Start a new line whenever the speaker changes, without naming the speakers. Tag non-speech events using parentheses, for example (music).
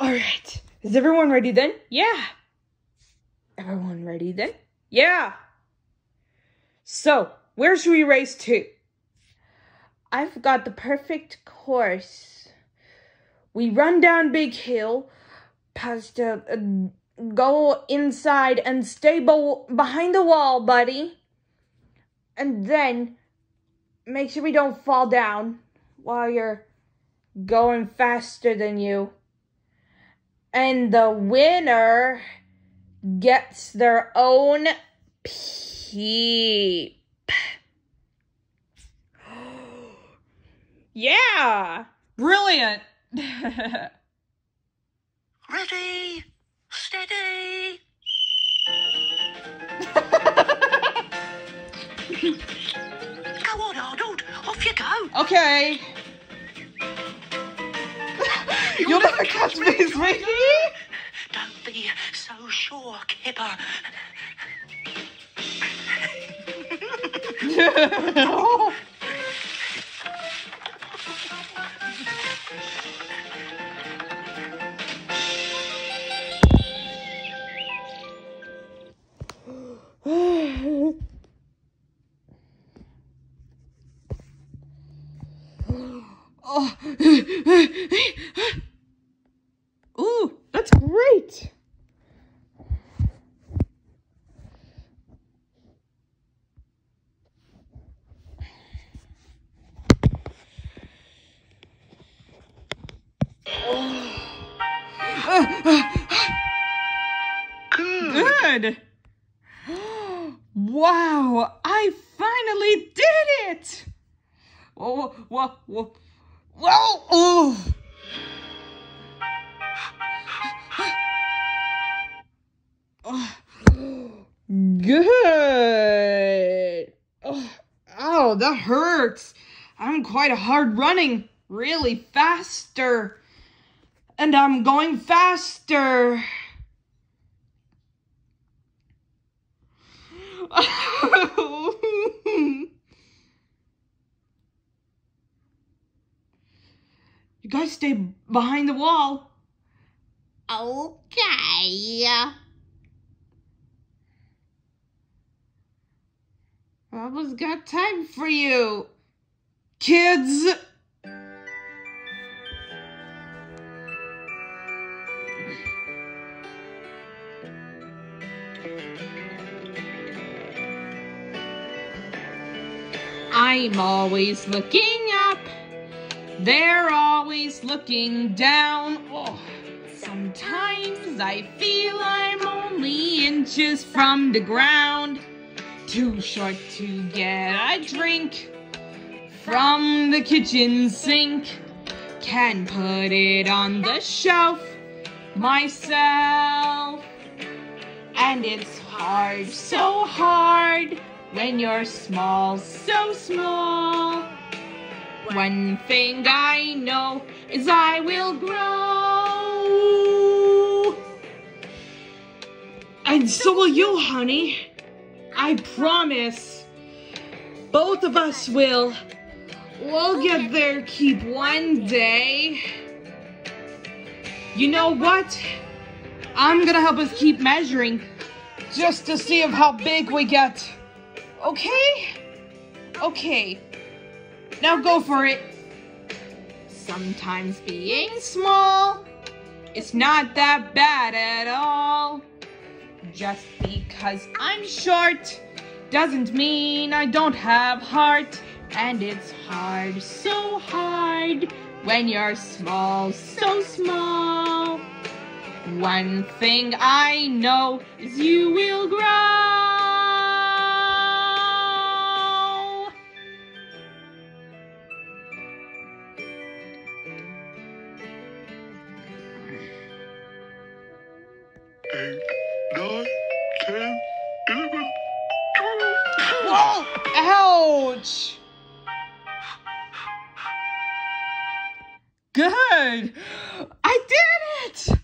All right. Is everyone ready then? Yeah. Everyone ready then? Yeah. So, where should we race to? I've got the perfect course. We run down Big Hill, past a, uh, go inside and stay bo- behind the wall, buddy. And then make sure we don't fall down while you're going faster than you. And the winner gets their own peep. (gasps) yeah!
Brilliant! (laughs)
Ready, steady. (laughs) go on, Arnold. Off you go.
okay. You'll never catch me, sweetie!
Don't be so sure, Kipper. (laughs)
oh. Ooh,
Good.
Good! Wow, I finally did it! Whoa, whoa, whoa, whoa, oh! Good! Oh, that hurts. I'm quite a hard running, really faster. And I'm going faster. (laughs) you guys stay behind the wall. Okay. Bubba's got time for you. Kids. I'm always looking up. They're always looking down. Oh, sometimes I feel I'm only inches from the ground. Too short to get a drink from the kitchen sink. Can put it on the shelf myself. And it's hard, so hard when you're small, so small. One thing I know is I will grow. And so will you, honey. I promise. Both of us will. We'll get there, keep one day. You know what? I'm gonna help us keep measuring just to see of how big we get. Okay? Okay. Now go for it. Sometimes being small is not that bad at all. Just because I'm short doesn't mean I don't have heart. And it's hard, so hard when you're small, so small. One thing I know is you will grow.
Eight, nine, ten, eleven, twelve.
Whoa! Ouch! Good! I did